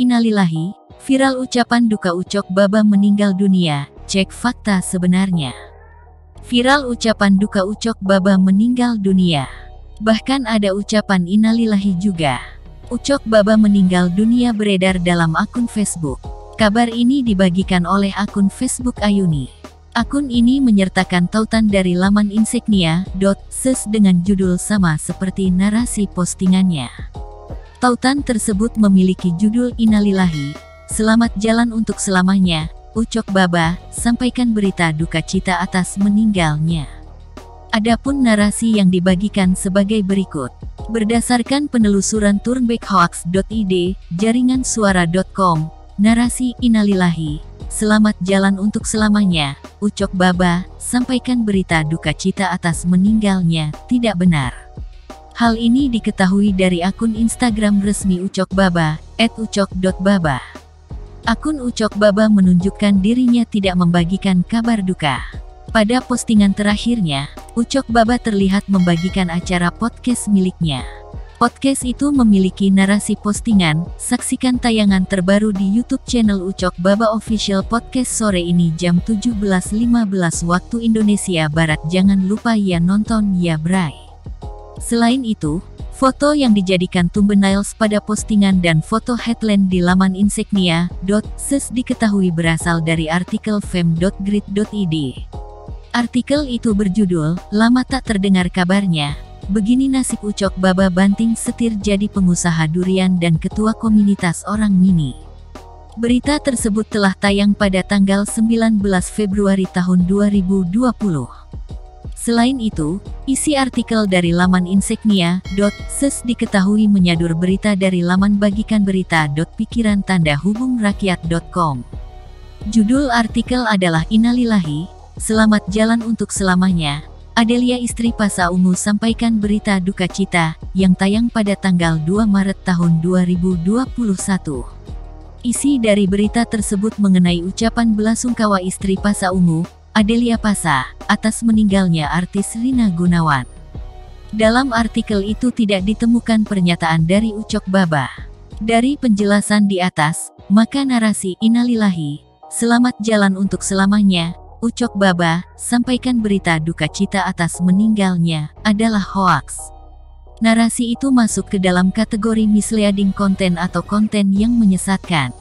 Innalillahi, viral ucapan duka Ucok Baba meninggal dunia, cek fakta sebenarnya. Viral ucapan duka Ucok Baba meninggal dunia. Bahkan ada ucapan Innalillahi juga. Ucok Baba meninggal dunia beredar dalam akun Facebook. Kabar ini dibagikan oleh akun Facebook Ayuni. Akun ini menyertakan tautan dari laman insignia.ses dengan judul sama seperti narasi postingannya. Tautan tersebut memiliki judul Innalillahi, Selamat Jalan Untuk Selamanya, Ucok Baba, sampaikan berita duka cita atas meninggalnya. Adapun narasi yang dibagikan sebagai berikut. Berdasarkan penelusuran turnbackhoax.id, jaringan suara.com, narasi Innalillahi, Selamat Jalan Untuk Selamanya, Ucok Baba, sampaikan berita duka cita atas meninggalnya, tidak benar. Hal ini diketahui dari akun Instagram resmi Ucok Baba, @ucok.baba. Akun Ucok Baba menunjukkan dirinya tidak membagikan kabar duka. Pada postingan terakhirnya, Ucok Baba terlihat membagikan acara podcast miliknya. Podcast itu memiliki narasi postingan, saksikan tayangan terbaru di YouTube channel Ucok Baba Official Podcast sore ini jam 17.15 waktu Indonesia Barat. Jangan lupa ya nonton ya bray. Selain itu, foto yang dijadikan thumbnails pada postingan dan foto headline di laman insignia.ses diketahui berasal dari artikel fem.grid.id. Artikel itu berjudul, Lama tak terdengar kabarnya, begini nasib Ucok Baba Banting setir jadi pengusaha durian dan ketua komunitas orang mini. Berita tersebut telah tayang pada tanggal 19 Februari tahun 2020. Selain itu, isi artikel dari laman insignia.ses diketahui menyadur berita dari laman bagikan berita.pikiran tanda hubung rakyat.com. Judul artikel adalah Innalillahi, Selamat Jalan Untuk Selamanya, Adelia istri Pasa Ungu sampaikan berita duka cita, yang tayang pada tanggal 2 Maret tahun 2021. Isi dari berita tersebut mengenai ucapan belasungkawa istri Pasa Ungu, Adelia Pasa, atas meninggalnya artis Rina Gunawan. Dalam artikel itu tidak ditemukan pernyataan dari Ucok Baba. Dari penjelasan di atas, maka narasi Innalillahi, selamat jalan untuk selamanya, Ucok Baba, sampaikan berita duka cita atas meninggalnya, adalah hoaks. Narasi itu masuk ke dalam kategori misleading konten atau konten yang menyesatkan.